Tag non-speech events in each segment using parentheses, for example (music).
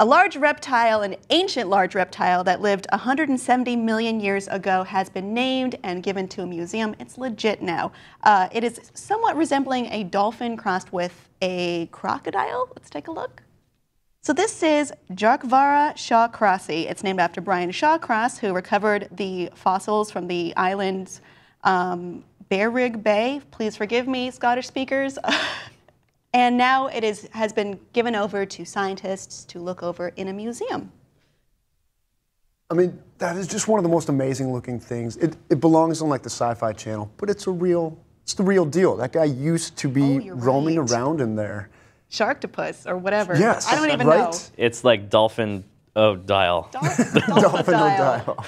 A large reptile, an ancient large reptile that lived 170 million years ago, has been named and given to a museum. It's legit now. Uh, it is somewhat resembling a dolphin crossed with a crocodile. Let's take a look. So this is Dearcmhara shawcrossi. It's named after Brian Shawcross, who recovered the fossils from the island's um, Bay. Please forgive me, Scottish speakers. (laughs) And now it is, has been given over to scientists to look over in a museum. I mean, that is just one of the most amazing looking things. It, it belongs on like the Sci-Fi Channel, but it's a real, it's the real deal. That guy used to be Oh, roaming right. around in there. Sharktopus or whatever. Yes, I don't even right? know. It's like dolphin oh dial. Dol- Dolphin (laughs) Dolphidile. dial.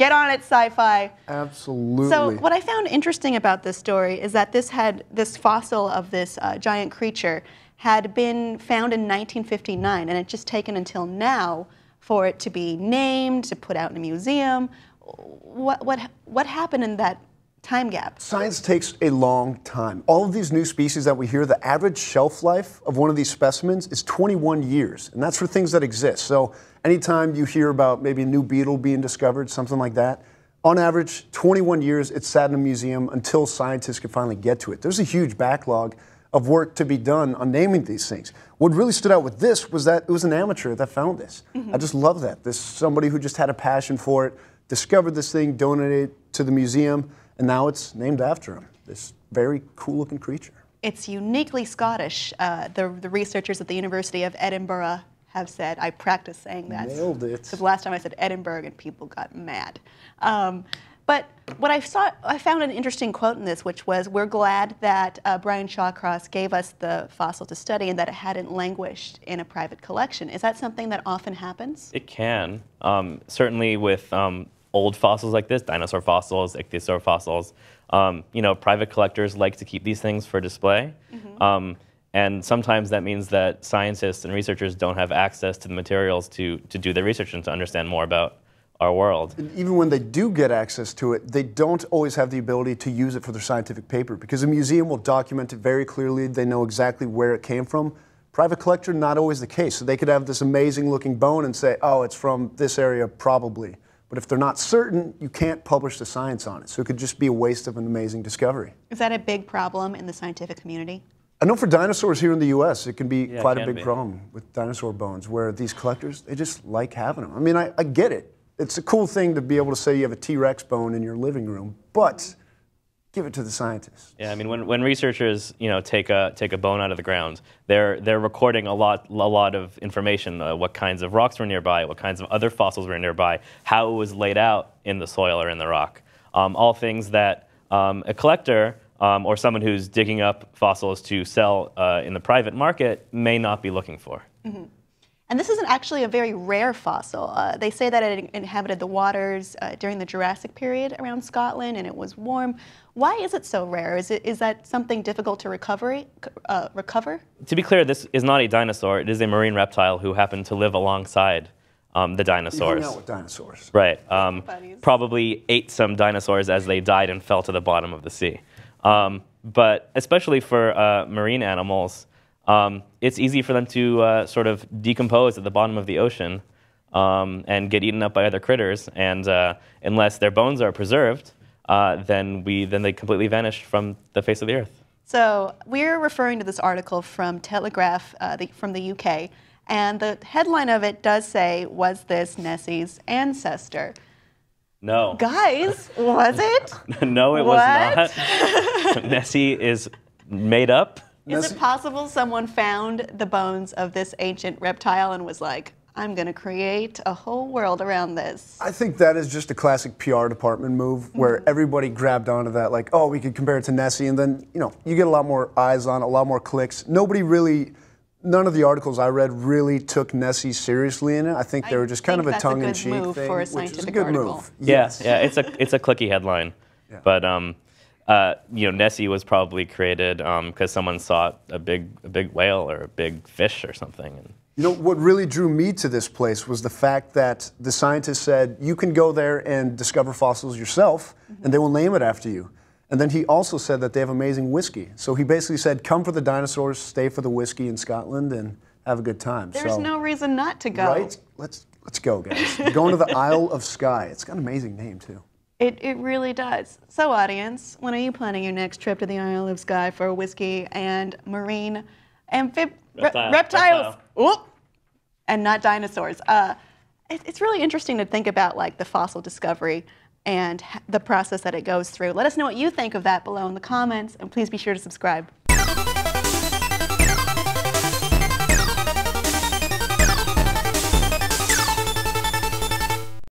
Get on it, sci-fi. Absolutely. So what I found interesting about this story is that this had this fossil of this uh, giant creature had been found in 1959, and it just taken until now for it to be named, to put out in a museum. What what what happened in that time gap? Science takes a long time. All of these new species that we hear, the average shelf life of one of these specimens is 21 years, and that's for things that exist. So anytime you hear about maybe a new beetle being discovered, something like that, on average, 21 years it's sat in a museum until scientists can finally get to it. There's a huge backlog of work to be done on naming these things. What really stood out with this was that it was an amateur that found this. Mm-hmm. I just love that. This somebody who just had a passion for it, discovered this thing, donated it to the museum, and now it's named after him. This very cool looking creature. It's uniquely Scottish. Uh, the, the researchers at the University of Edinburgh have said, I practice saying that. Nailed it. Because last time I said Edinburgh and people got mad. Um, but what I saw, I found an interesting quote in this, which was, "We're glad that uh, Brian Shawcross gave us the fossil to study and that it hadn't languished in a private collection." Is that something that often happens? It can. Um, certainly with um, old fossils like this, dinosaur fossils, ichthyosaur fossils, um, you know, private collectors like to keep these things for display. Um, and sometimes that means that scientists and researchers don't have access to the materials to, to do their research and to understand more about our world. And even when they do get access to it, they don't always have the ability to use it for their scientific paper because a museum will document it very clearly. They know exactly where it came from. Private collector, not always the case. So they could have this amazing looking bone and say, oh, it's from this area, probably. But if they're not certain, you can't publish the science on it. So it could just be a waste of an amazing discovery. Is that a big problem in the scientific community? I know for dinosaurs here in the U.S., it can be Yeah, it quite a big be. problem with dinosaur bones, where these collectors they just like having them. I mean, I, I get it. It's a cool thing to be able to say you have a T-Rex bone in your living room, but give it to the scientists. Yeah, I mean, when, when researchers, you know, take a take a bone out of the ground, they're they're recording a lot a lot of information. Uh, what kinds of rocks were nearby? What kinds of other fossils were nearby? How it was laid out in the soil or in the rock. Um, all things that um, a collector um, or someone who's digging up fossils to sell uh, in the private market may not be looking for. And this isn't actually a very rare fossil. Uh, they say that it inhabited the waters uh, during the Jurassic period around Scotland and it was warm. Why is it so rare? Is, it, is that something difficult to recovery, uh, recover? To be clear, this is not a dinosaur. It is a marine reptile who happened to live alongside um, the You hung dinosaurs. out with dinosaurs. Right. Um, probably ate some dinosaurs as they died and fell to the bottom of the sea. Um, but especially for uh, marine animals, um, it's easy for them to uh, sort of decompose at the bottom of the ocean um, and get eaten up by other critters. And uh, unless their bones are preserved, uh, then we then they completely vanish from the face of the earth. So we're referring to this article from Telegraph uh, the, from the UK, and the headline of it does say, "Was this Nessie's ancestor?" No. Guys, was it? (laughs) no, it What? was not. (laughs) Nessie is made up. Is it possible someone found the bones of this ancient reptile and was like, "I'm going to create a whole world around this"? I think that is just a classic PR department move where everybody grabbed onto that, like, oh, we could compare it to Nessie, and then you know you get a lot more eyes on, it, a lot more clicks. Nobody really, none of the articles I read really took Nessie seriously in it. I think they were just kind of a that's a tongue-in-cheek move thing, for a which is a scientific good article. move. Yeah, Yes. yeah, it's a it's a clicky headline, but um, uh, you know, Nessie was probably created because someone saw a big a big whale or a big fish or something. And You know, what really drew me to this place was the fact that the scientists said you can go there and discover fossils yourself, and they will name it after you. And then he also said that they have amazing whiskey. So he basically said, come for the dinosaurs, stay for the whiskey in Scotland, and have a good time. There's so, no reason not to go. right. Let's let's go, guys. Going to the (laughs) Isle of Skye. It's got an amazing name too. It, it really does. So, audience, when are you planning your next trip to the Isle of Skye for whiskey and marine amphib re- Reptile. reptiles? Reptile. And not dinosaurs. Uh, it, it's really interesting to think about like the fossil discovery and the process that it goes through. Let us know what you think of that below in the comments, and please be sure to subscribe.